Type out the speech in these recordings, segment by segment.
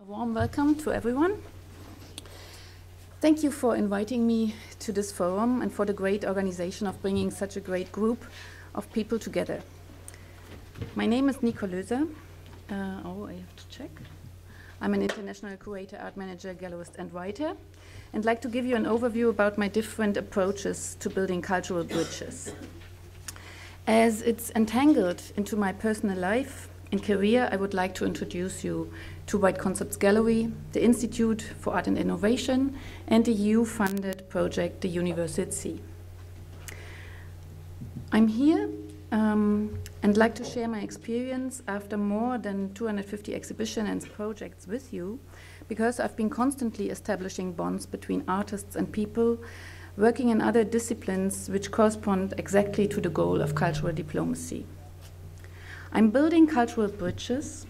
A warm welcome to everyone. Thank you for inviting me to this forum and for the great organization of bringing such a great group of people together. My name is Nicole Loeser. Uh, oh, I have to check. I'm an international curator, art manager, gallerist, and writer, and like to give you an overview about my different approaches to building cultural bridges. As it's entangled into my personal life and career, I would like to introduce you to White Concepts Gallery, the Institute for Art and Innovation, and the EU-funded project, the Sea. I'm here um, and like to share my experience after more than 250 exhibitions and projects with you, because I've been constantly establishing bonds between artists and people working in other disciplines which correspond exactly to the goal of cultural diplomacy. I'm building cultural bridges,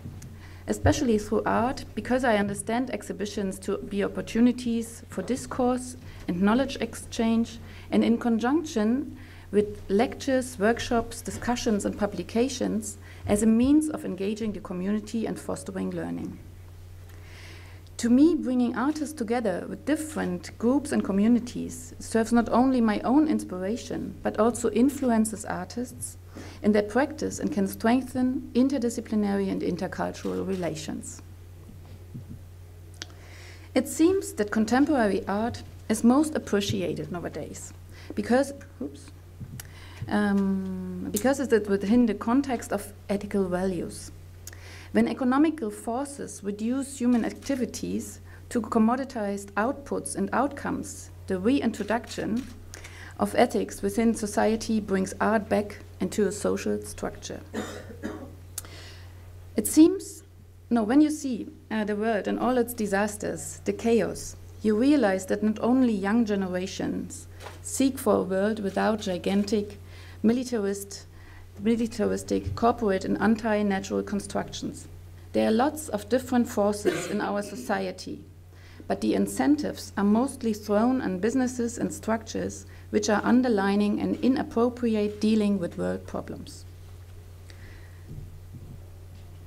especially through art, because I understand exhibitions to be opportunities for discourse and knowledge exchange, and in conjunction with lectures, workshops, discussions, and publications as a means of engaging the community and fostering learning. To me, bringing artists together with different groups and communities serves not only my own inspiration, but also influences artists in their practice and can strengthen interdisciplinary and intercultural relations. It seems that contemporary art is most appreciated nowadays because, oops, um, because it's within the context of ethical values. When economical forces reduce human activities to commoditized outputs and outcomes, the reintroduction of ethics within society brings art back into a social structure. it seems, no, when you see uh, the world and all its disasters, the chaos, you realize that not only young generations seek for a world without gigantic militarist militaristic, corporate, and anti natural constructions. There are lots of different forces in our society, but the incentives are mostly thrown on businesses and structures which are underlining an inappropriate dealing with world problems.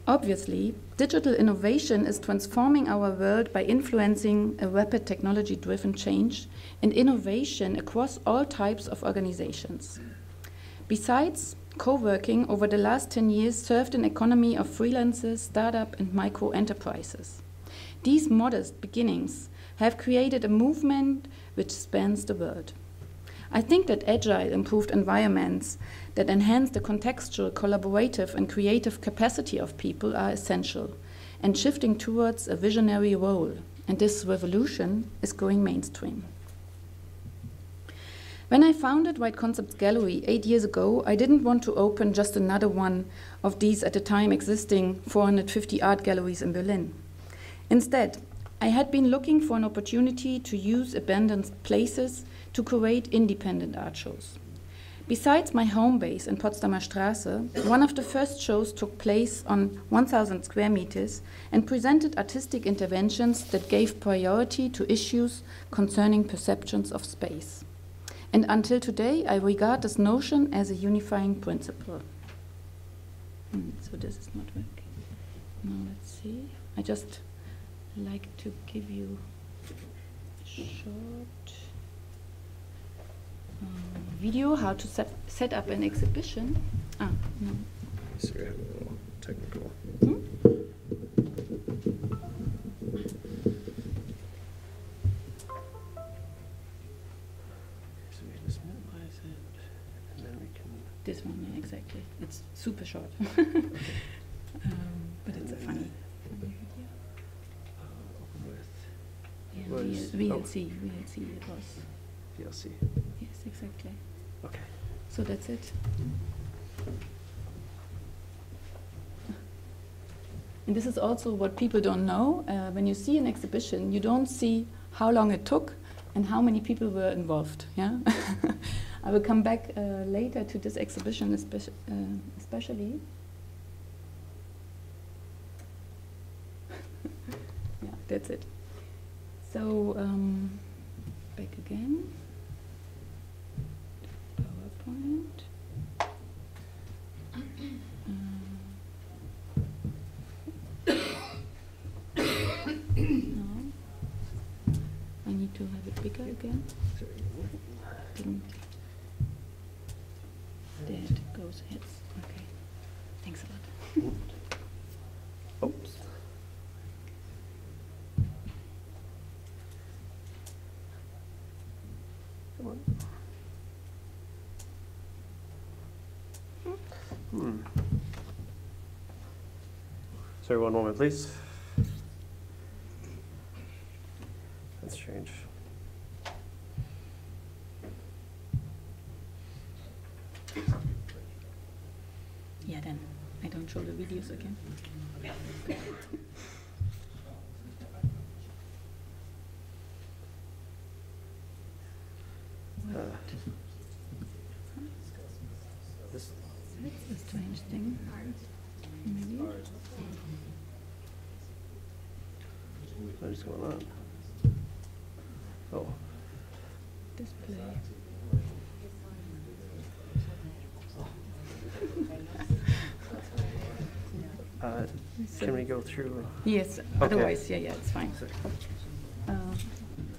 Obviously, digital innovation is transforming our world by influencing a rapid technology driven change and innovation across all types of organizations. Besides, co-working over the last 10 years served an economy of freelancers, startup and micro enterprises. These modest beginnings have created a movement which spans the world. I think that agile, improved environments that enhance the contextual, collaborative, and creative capacity of people are essential and shifting towards a visionary role. And this revolution is going mainstream. When I founded White Concepts Gallery eight years ago, I didn't want to open just another one of these at the time existing 450 art galleries in Berlin. Instead, I had been looking for an opportunity to use abandoned places to curate independent art shows. Besides my home base in Potsdamer Straße, one of the first shows took place on 1,000 square meters and presented artistic interventions that gave priority to issues concerning perceptions of space. And until today, I regard this notion as a unifying principle. Hmm, so this is not working. Now let's see. I just like to give you a short um, video how to set, set up an exhibition. Ah, no. So we have a little technical. Oh. VLC, VLC it was. Yes, exactly. Okay. So that's it. And this is also what people don't know. Uh, when you see an exhibition, you don't see how long it took and how many people were involved. Yeah, I will come back uh, later to this exhibition, especi uh, especially. yeah, that's it. So, um, back again. PowerPoint. Uh, no. I need to have it bigger again. Dead goes heads. Okay. Thanks a lot. Sorry, one moment, please. That's strange. Yeah, then I don't show the videos again. Uh, this, That's a strange thing. Maybe. what is going on? Oh, Display. uh, can we go through? Yes, Okay. otherwise, yeah, yeah, it's fine. Uh,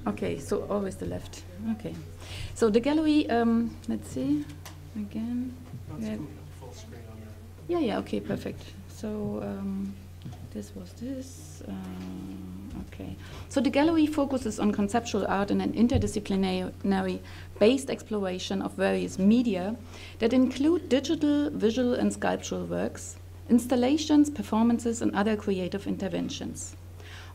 Okay, so always the left. Okay. So the gallery, um, let's see, again. Yeah. Yeah, yeah, okay, perfect. So um, this was this. Uh, okay. So the gallery focuses on conceptual art and an interdisciplinary based exploration of various media that include digital, visual, and sculptural works, installations, performances, and other creative interventions.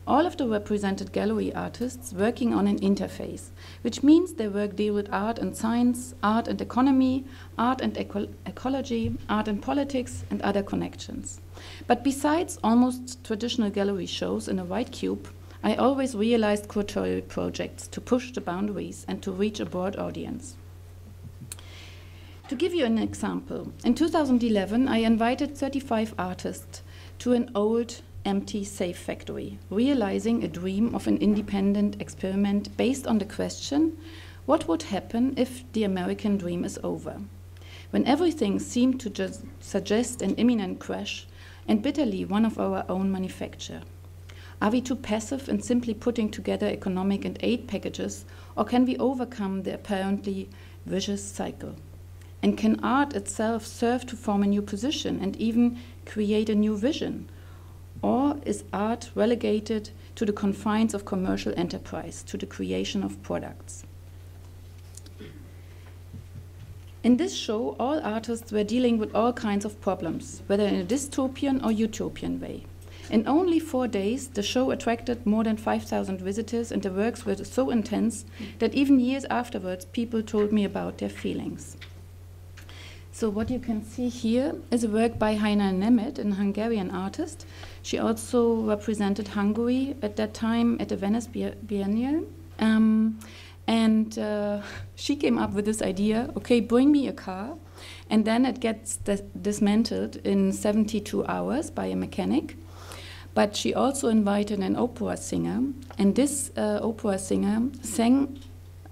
All of the represented gallery artists working on an interface, which means their work deal with art and science, art and economy, art and eco- ecology, art and politics, and other connections. But besides almost traditional gallery shows in a white cube, I always realized curatorial projects to push the boundaries and to reach a broad audience. To give you an example, in 2011, I invited 35 artists to an old, empty safe factory, realizing a dream of an independent experiment based on the question what would happen if the American dream is over? When everything seemed to suggest an imminent crash, and bitterly one of our own manufacture. Are we too passive in simply putting together economic and aid packages, or can we overcome the apparently vicious cycle? And can art itself serve to form a new position and even create a new vision? Or is art relegated to the confines of commercial enterprise, to the creation of products? In this show, all artists were dealing with all kinds of problems, whether in a dystopian or utopian way. In only four days, the show attracted more than 5,000 visitors, and the works were so intense that even years afterwards, people told me about their feelings. So, what you can see here is a work by Hajnal Németh, an Hungarian artist. She also represented Hungary at that time at the Venice Biennial. Um, and uh, she came up with this idea okay, bring me a car, and then it gets dismantled in 72 hours by a mechanic. But she also invited an opera singer, and this uh, opera singer sang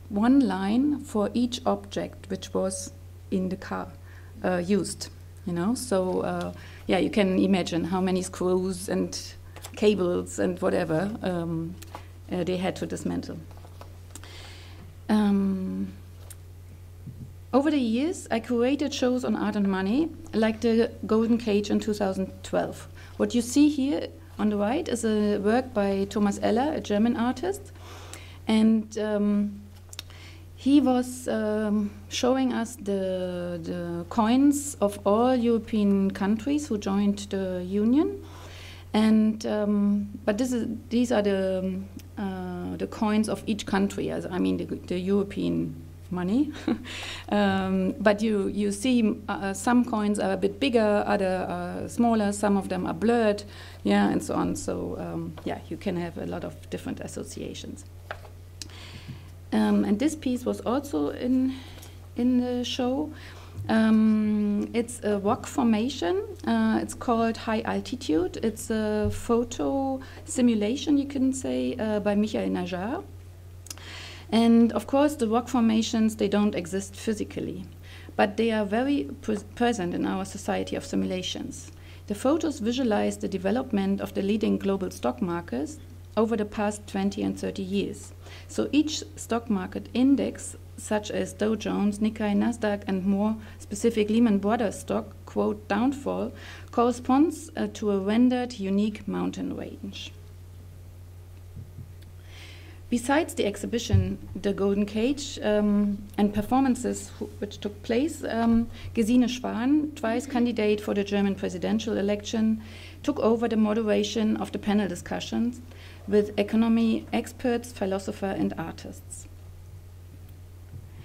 one line for each object which was in the car uh, used. You know, so uh, yeah, you can imagine how many screws and cables and whatever um, uh, they had to dismantle. Um, over the years, I curated shows on art and money, like the Golden Cage in 2012. What you see here on the right is a work by Thomas Eller, a German artist, and um, he was um, showing us the, the coins of all European countries who joined the Union. And um, but this is these are the um, uh, the coins of each country. As I mean, the, the European money. um, but you you see uh, some coins are a bit bigger, other are smaller. Some of them are blurred, yeah, and so on. So um, yeah, you can have a lot of different associations. Um, and this piece was also in in the show. Um, it's a rock formation. Uh, it's called High Altitude. It's a photo simulation, you can say, uh, by Michael Najjar. And of course, the rock formations they don't exist physically, but they are very pres present in our society of simulations. The photos visualize the development of the leading global stock markets, over the past 20 and 30 years. So each stock market index, such as Dow Jones, Nikkei, Nasdaq, and more specific Lehman Brothers stock, quote, downfall, corresponds uh, to a rendered unique mountain range. Besides the exhibition, The Golden Cage, um, and performances which took place, um, Gesine Schwan, twice candidate for the German presidential election, took over the moderation of the panel discussions with economy experts, philosophers, and artists.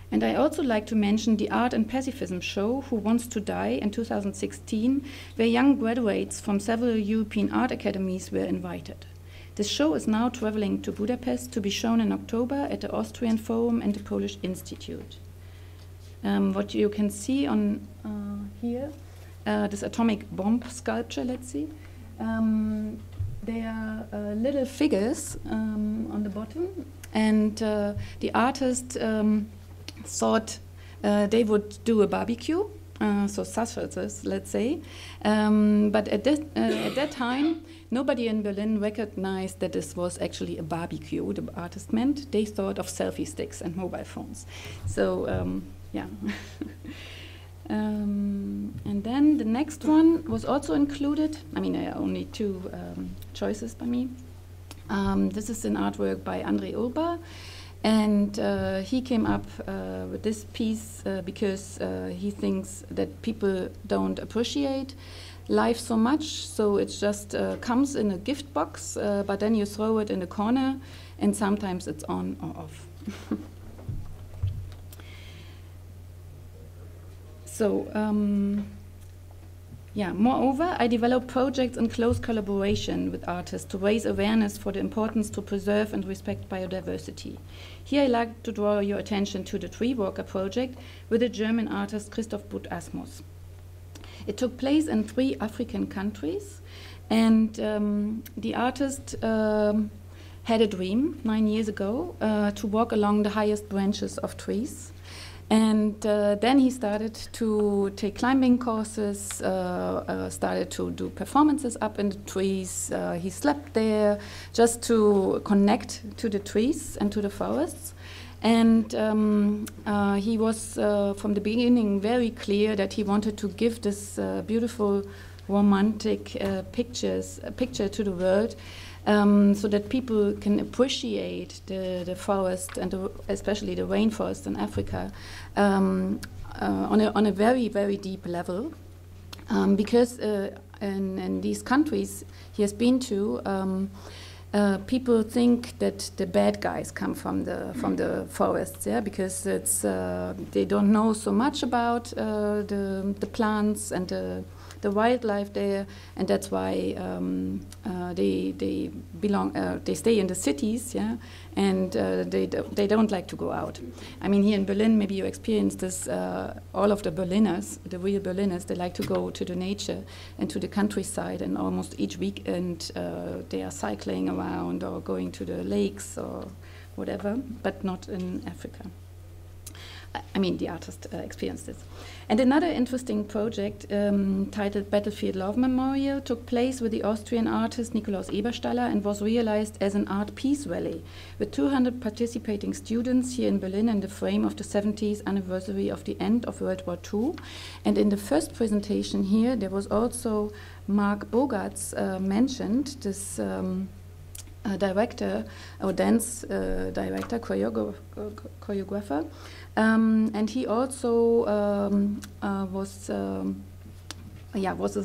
And I also like to mention the Art and Pacifism show, Who Wants to Die, in 2016, where young graduates from several European art academies were invited. This show is now traveling to Budapest to be shown in October at the Austrian Forum and the Polish Institute. Um, what you can see on uh, here, uh, this atomic bomb sculpture, let's see. Um, they are uh, little figures um, on the bottom, and uh, the artist um, thought uh, they would do a barbecue, uh, so sausages, let's say. Um, but at that, at that time, Nobody in Berlin recognized that this was actually a barbecue, the artist meant. They thought of selfie sticks and mobile phones. So, um, yeah. um, and then the next one was also included. I mean, only two um, choices by me. Um, this is an artwork by Andre Urba. And uh, he came up uh, with this piece uh, because uh, he thinks that people don't appreciate life so much, so it just uh, comes in a gift box, uh, but then you throw it in a corner, and sometimes it's on or off. so, um, yeah, moreover, I develop projects in close collaboration with artists to raise awareness for the importance to preserve and respect biodiversity. Here I like to draw your attention to the Tree Walker project with the German artist Christoph Butt Asmus. It took place in three African countries, and um, the artist um, had a dream nine years ago uh, to walk along the highest branches of trees. And uh, then he started to take climbing courses, uh, uh started to do performances up in the trees. Uh, he slept there just to connect to the trees and to the forests. And um, uh, he was uh, from the beginning very clear that he wanted to give this uh, beautiful romantic uh, pictures, picture to the world um, so that people can appreciate the, the forest and the, especially the rainforest in Africa um, uh, on, a, on a very, very deep level. Um, because uh, in, in, these countries he has been to, um, uh, people think that the bad guys come from the from the forests, yeah, because it's uh, they don't know so much about uh, the the plants and the the wildlife there, and that's why um, uh, they they belong uh, they stay in the cities, yeah, and uh, they do, they don't like to go out. I mean, here in Berlin, maybe you experience this. Uh, all of the Berliners, the real Berliners, they like to go to the nature and to the countryside, and almost each weekend uh, they are cycling around or going to the lakes or whatever, but not in Africa. I mean, the artist uh, experienced this. And another interesting project um, titled Battlefield Love Memorial took place with the Austrian artist Nikolaus Eberstaller and was realized as an art peace rally with 200 participating students here in Berlin in the frame of the 70th anniversary of the end of World War II. And in the first presentation here, there was also Mark Bogarts uh, mentioned, this. Um, uh, director or dance uh, director, choreographer, um, and he also um, uh, was. Um, yeah, was uh,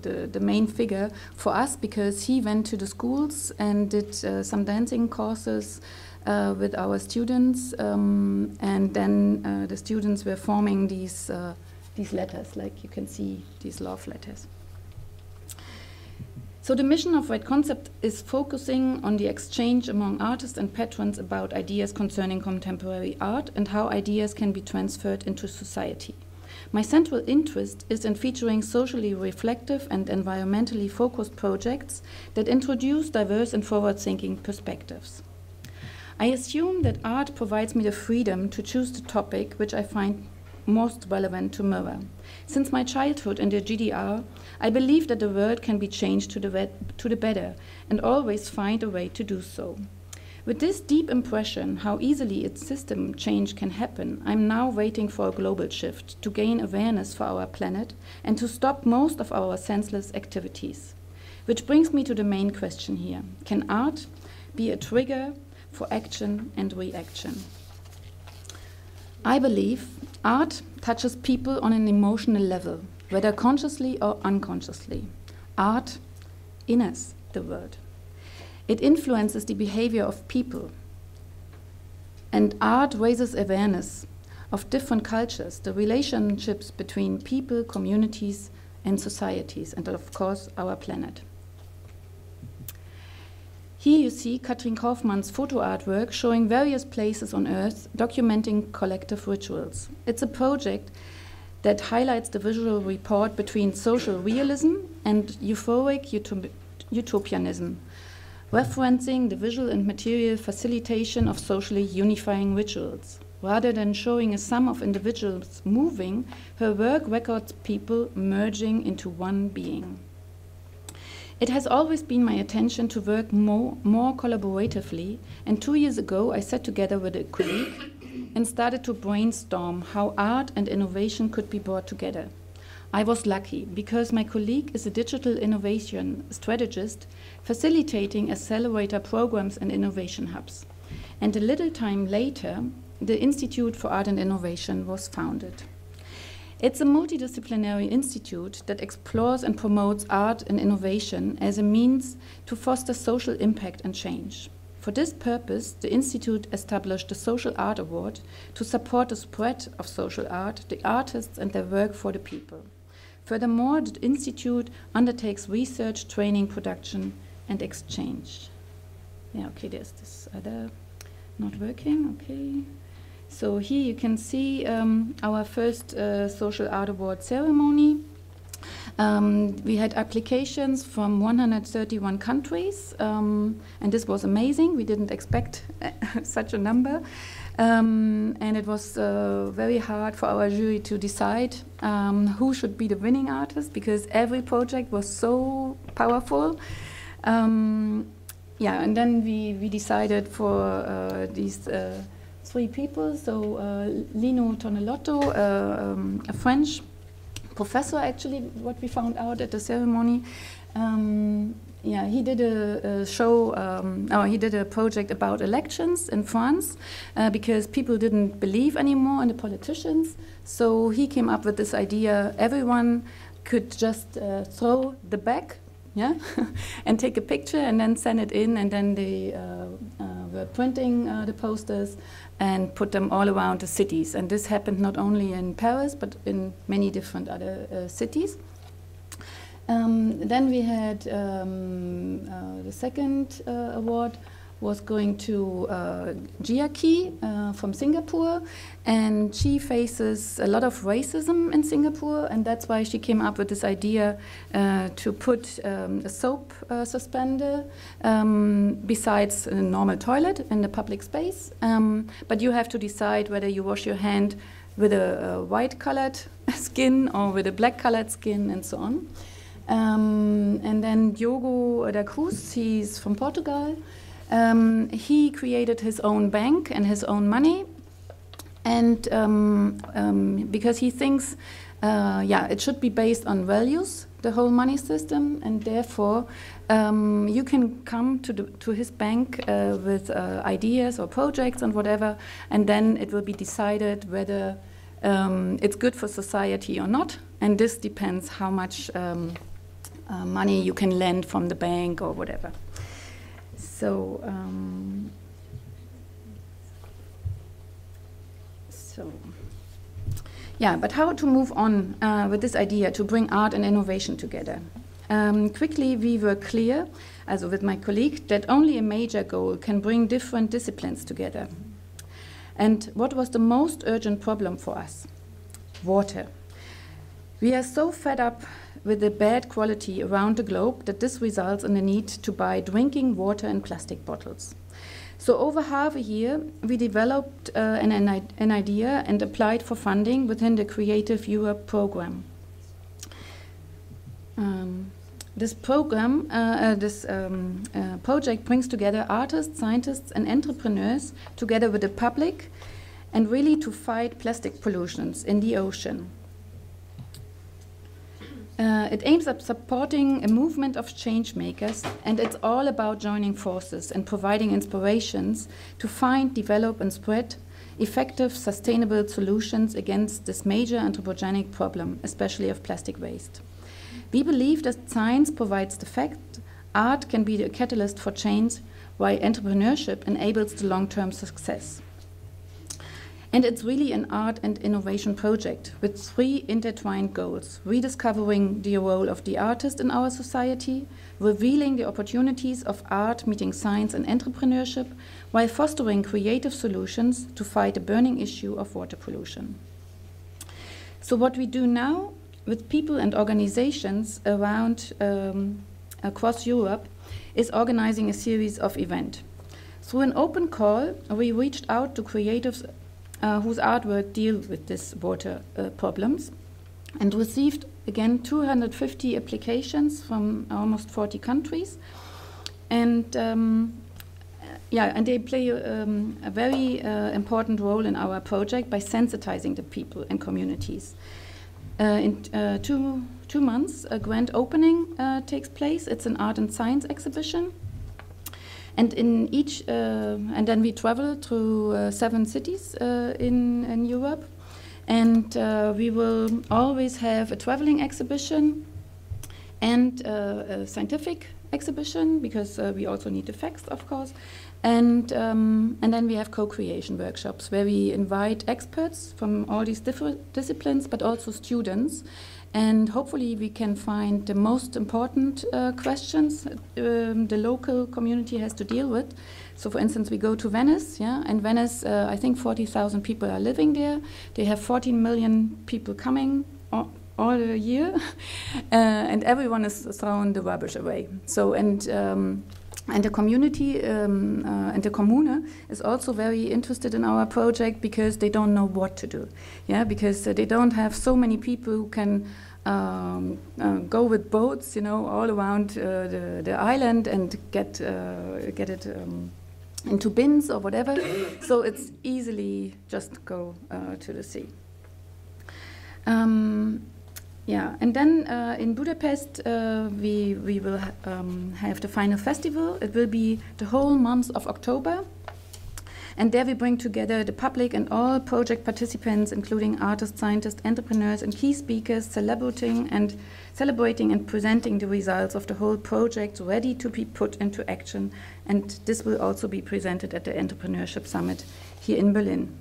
the, the main figure for us because he went to the schools and did uh, some dancing courses uh, with our students, um, and then uh, the students were forming these uh, these letters, like you can see these love letters. So the mission of White Concept is focusing on the exchange among artists and patrons about ideas concerning contemporary art and how ideas can be transferred into society. My central interest is in featuring socially reflective and environmentally focused projects that introduce diverse and forward thinking perspectives. I assume that art provides me the freedom to choose the topic which I find most relevant to mirror. Since my childhood in the GDR, I believe that the world can be changed to the, to the better and always find a way to do so. With this deep impression how easily its system change can happen, I'm now waiting for a global shift to gain awareness for our planet and to stop most of our senseless activities. Which brings me to the main question here Can art be a trigger for action and reaction? I believe art touches people on an emotional level, whether consciously or unconsciously. Art inners the world. It influences the behavior of people. And art raises awareness of different cultures, the relationships between people, communities, and societies, and of course, our planet. Here you see Katrin Kaufmann's photo artwork showing various places on Earth documenting collective rituals. It's a project that highlights the visual rapport between social realism and euphoric utopianism, referencing the visual and material facilitation of socially unifying rituals. Rather than showing a sum of individuals moving, her work records people merging into one being. It has always been my intention to work more, more collaboratively, and two years ago I sat together with a colleague and started to brainstorm how art and innovation could be brought together. I was lucky because my colleague is a digital innovation strategist facilitating accelerator programs and innovation hubs. And a little time later, the Institute for Art and Innovation was founded. It's a multidisciplinary institute that explores and promotes art and innovation as a means to foster social impact and change. For this purpose, the Institute established the Social Art Award to support the spread of social art, the artists, and their work for the people. Furthermore, the Institute undertakes research, training, production, and exchange. Yeah, okay, there's this other not working, okay. So here you can see um, our first uh, Social Art Award ceremony. Um, we had applications from 131 countries, um, and this was amazing. We didn't expect such a number. Um, and it was uh, very hard for our jury to decide um, who should be the winning artist because every project was so powerful. Um, yeah, and then we, we decided for uh, these uh, three people. So uh, Lino Tonelotto, uh, um, a French professor, actually, what we found out at the ceremony. Um, yeah, he did a, a show, um, or he did a project about elections in France uh, because people didn't believe anymore in the politicians. So he came up with this idea everyone could just uh, throw the bag, yeah, and take a picture and then send it in, and then they uh, uh were printing uh, the posters and put them all around the cities. And this happened not only in Paris but in many different other uh, cities. Um, then we had um, uh, the second uh, award was going to uh, uh, from Singapore, and she faces a lot of racism in Singapore, and that's why she came up with this idea uh, to put um, a soap uh, suspender um, besides a normal toilet in the public space. Um, but you have to decide whether you wash your hand with a, a white colored skin or with a black colored skin, and so on. Um, and then Diogo da Cruz, he's from Portugal. Um, he created his own bank and his own money, and um, um, because he thinks, uh, yeah, it should be based on values, the whole money system, and therefore um, you can come to the, to his bank uh, with uh, ideas or projects and whatever, and then it will be decided whether um, it's good for society or not, and this depends how much. Um, uh, money you can lend from the bank or whatever. So, um, so yeah, but how to move on uh, with this idea to bring art and innovation together? Um, quickly, we were clear, also with my colleague, that only a major goal can bring different disciplines together. And what was the most urgent problem for us? Water. We are so fed up with the bad quality around the globe that this results in the need to buy drinking water in plastic bottles. So over half a year, we developed uh, an, an idea and applied for funding within the Creative Europe program. Um, this program, uh, uh, this um, uh, project brings together artists, scientists, and entrepreneurs together with the public and really to fight plastic pollutions in the ocean. Uh, it aims at supporting a movement of change makers, and it's all about joining forces and providing inspirations to find, develop, and spread effective, sustainable solutions against this major anthropogenic problem, especially of plastic waste. We believe that science provides the fact, art can be a catalyst for change, while entrepreneurship enables the long term success. And it's really an art and innovation project with three intertwined goals rediscovering the role of the artist in our society, revealing the opportunities of art meeting science and entrepreneurship, while fostering creative solutions to fight the burning issue of water pollution. So, what we do now with people and organizations around um, across Europe is organizing a series of events. Through an open call, we reached out to creatives whose artwork deal with this water uh, problems and received again 250 applications from almost 40 countries. And um, yeah, and they play um, a very uh, important role in our project by sensitizing the people and communities. Uh, in uh, two, two months, a grand opening uh, takes place. It's an art and science exhibition. And in each, uh, and then we travel through uh, seven cities uh, in, in Europe. And we will always have a traveling exhibition and a scientific exhibition because we also need the facts, of course. And, um, and then we have co-creation workshops where we invite experts from all these different disciplines, but also students. And hopefully we can find the most important uh, questions um, the local community has to deal with. So for instance, we go to Venice, yeah, and Venice, uh, I think 40,000 people are living there. They have 14 million people coming all, all year, uh, and everyone is throwing the rubbish away. So, and um, and the community um, uh, and the commune is also very interested in our project because they don't know what to do. Yeah, because uh, they don't have so many people who can um, uh, go with boats, you know, all around uh, the, the island and get uh, get it um, into bins or whatever. so it's easily just go uh, to the sea. Um, yeah, and then uh, in Budapest, uh, we, we will ha um, have the final festival. It will be the whole month of October. And there we bring together the public and all project participants, including artists, scientists, entrepreneurs, and key speakers, celebrating and celebrating and presenting the results of the whole project ready to be put into action. And this will also be presented at the Entrepreneurship Summit here in Berlin.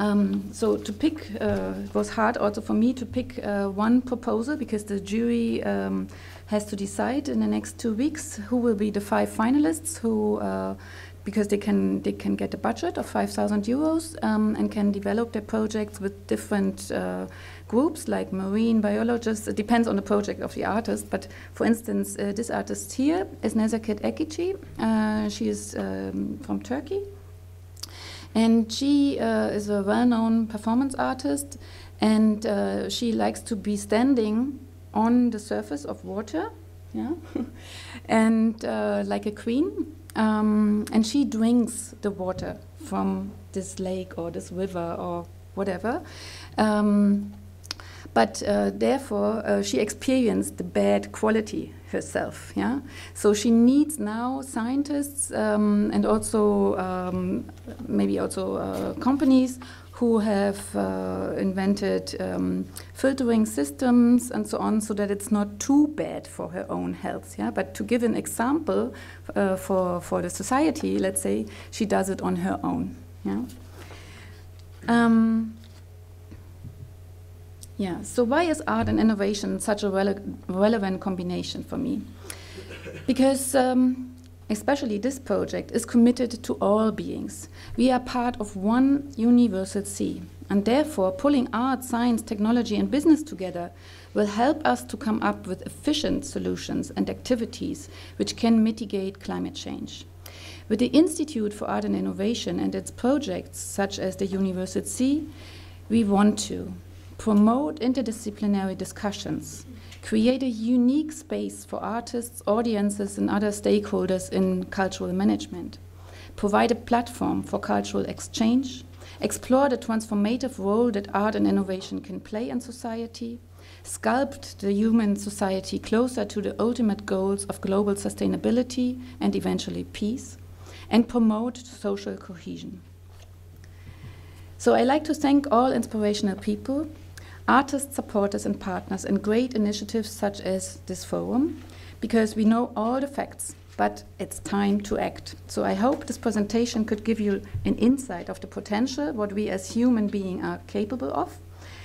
Um, so to pick, uh, it was hard also for me to pick uh, one proposal because the jury um, has to decide in the next two weeks who will be the five finalists who, uh, because they can they can get a budget of 5,000 euros um, and can develop their projects with different uh, groups like marine biologists. It depends on the project of the artist, but for instance, uh, this artist here is Nezaket Ekici. Uh, she is um, from Turkey. And she uh, is a well known performance artist, and uh, she likes to be standing on the surface of water, yeah, and uh, like a queen. Um, and she drinks the water from this lake or this river or whatever. Um, but uh, therefore, uh, she experienced the bad quality herself. Yeah, so she needs now scientists um, and also um, maybe also uh, companies who have uh, invented um, filtering systems and so on, so that it's not too bad for her own health. Yeah, but to give an example uh, for for the society, let's say she does it on her own. Yeah. Um, yeah, so why is art and innovation such a rele relevant combination for me? Because um, especially this project, is committed to all beings. We are part of one universal sea, and therefore pulling art, science, technology, and business together will help us to come up with efficient solutions and activities which can mitigate climate change. With the Institute for Art and Innovation and its projects, such as the Universal Sea, we want to promote interdisciplinary discussions, create a unique space for artists, audiences, and other stakeholders in cultural management, provide a platform for cultural exchange, explore the transformative role that art and innovation can play in society, sculpt the human society closer to the ultimate goals of global sustainability and eventually peace, and promote social cohesion. So I like to thank all inspirational people artists, supporters, and partners in great initiatives such as this forum, because we know all the facts, but it's time to act. So I hope this presentation could give you an insight of the potential, what we as human beings are capable of,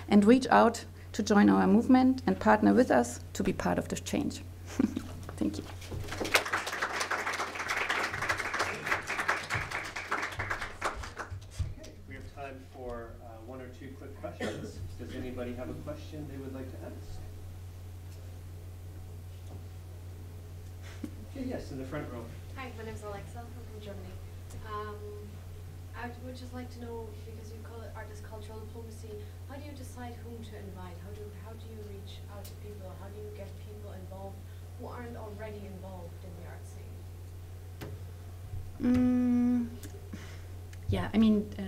and reach out to join our movement and partner with us to be part of this change. Thank you. Okay, we have time for uh, one or two quick questions. Does anybody have a question they would like to ask? Okay, yes, in the front row. Hi, my name is Alexa. I'm from Germany. Um, I would- would just like to know, because you call it artist cultural diplomacy, how do you decide whom to invite? How do, how do you reach out to people? How do you get people involved who aren't already involved in the art scene? Mm, yeah, I mean, uh,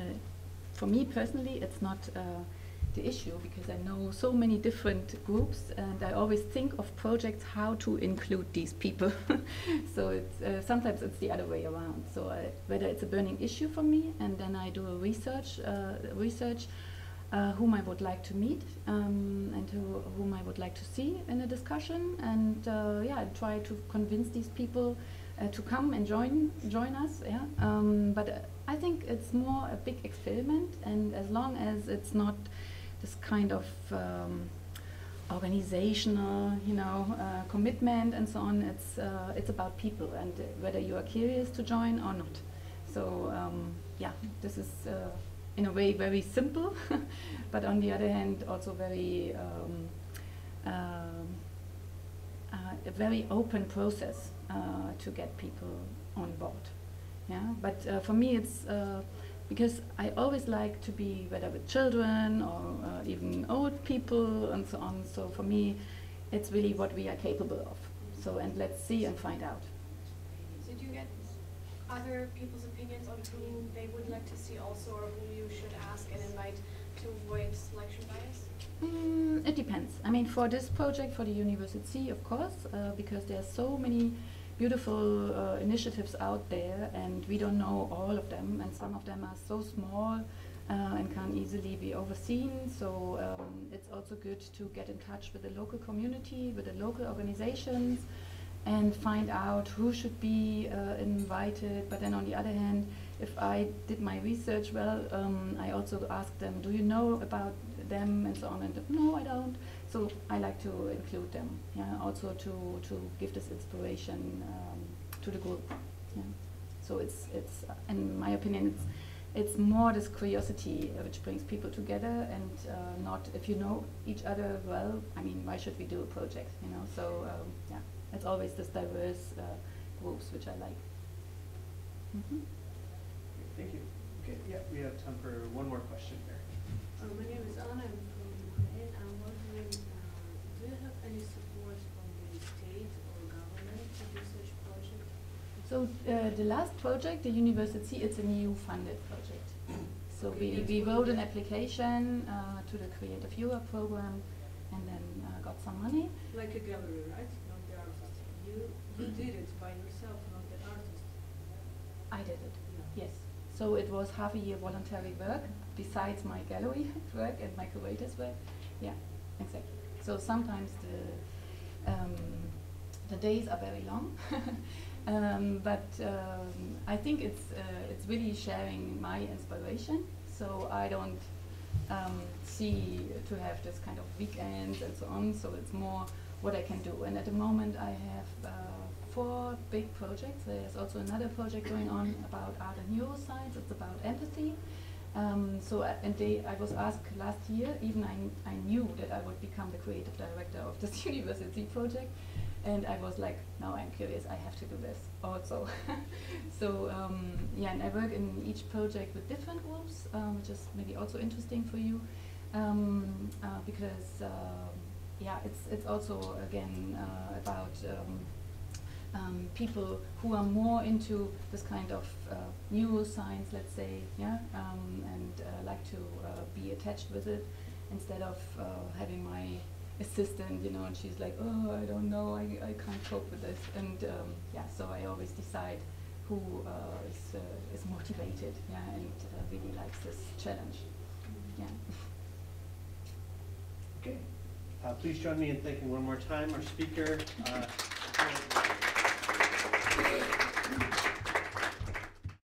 for me personally, it's not uh, the issue because I know so many different groups, and I always think of projects how to include these people. so it's, uh, sometimes it's the other way around. So I, whether it's a burning issue for me, and then I do a research, uh, research. Uh, whom I would like to meet um, and who, whom I would like to see in a discussion, and uh, yeah, try to convince these people uh, to come and join join us. Yeah, um, but uh, I think it's more a big experiment, and as long as it's not this kind of um, organizational, you know, uh, commitment and so on, it's uh, it's about people and uh, whether you are curious to join or not. So um, yeah, this is. Uh, in a way, very simple, but on the other hand, also very um, um, uh, a very open process uh, to get people on board. Yeah, but uh, for me, it's uh, because I always like to be whether with children or uh, even old people and so on. So for me, it's really what we are capable of. So and let's see and find out. So do you get other people's opinions on who they would like to see also, or who you should ask and invite to avoid selection bias? Mm, it depends. I mean, for this project, for the Universal Sea, of course, uh, because there are so many beautiful uh, initiatives out there, and we don't know all of them, and some of them are so small uh, and can't easily be overseen. So um, it's also good to get in touch with the local community, with the local organizations, and find out who should be uh, invited. But then on the other hand, if I did my research well, um, I also asked them, do you know about them and so on, and no, I don't. So I like to include them, yeah, also to, to give this inspiration um, to the group. Yeah. So it's, it's uh, in my opinion, it's, it's more this curiosity uh, which brings people together and uh, not if you know each other well, I mean, why should we do a project, you know? So um, yeah, it's always this diverse uh, groups which I like. Mhm. Thank you. Okay, yeah, we have time for one more question here. Uh, my name is Anna, I'm from Ukraine. I'm wondering, uh, do you have any support from the state or government to do such project? So uh, the last project, the Universal Sea, it's an EU funded project. So we, we wrote an application uh, to the Creative Europe program and then uh, got some money. Like a gallery, right? Not the artist. You, you did it by yourself, not the artist. I did it, Yeah. yes. So it was half a year voluntary work besides my gallery work and my curator's work. Yeah, exactly. So sometimes the um, the days are very long, um, but um, I think it's uh, it's really sharing my inspiration. So I don't um, see to have this kind of weekends and so on. So it's more what I can do. And at the moment, I have uh, four big projects. There's also another project going on about art and neuroscience. It's about empathy. Um, so, uh, and they, I was asked last year, even I, I knew that I would become the creative director of this Universal Sea project. And I was like, now I'm curious, I have to do this also. so, um, yeah, and I work in each project with different groups, um, which is maybe also interesting for you. Um, uh, because, um yeah, it's, it's also, again, uh, about um, um, people who are more into this kind of uh, neuroscience, let's say, yeah, um, and uh, like to uh, be attached with it instead of uh, having my assistant, you know, and she's like, oh, I don't know, I, I can't cope with this, and um, yeah, so I always decide who uh, is uh, is motivated, yeah, and uh, really likes this challenge, yeah. Okay. Uh, please join me in thanking one more time our speaker. uh,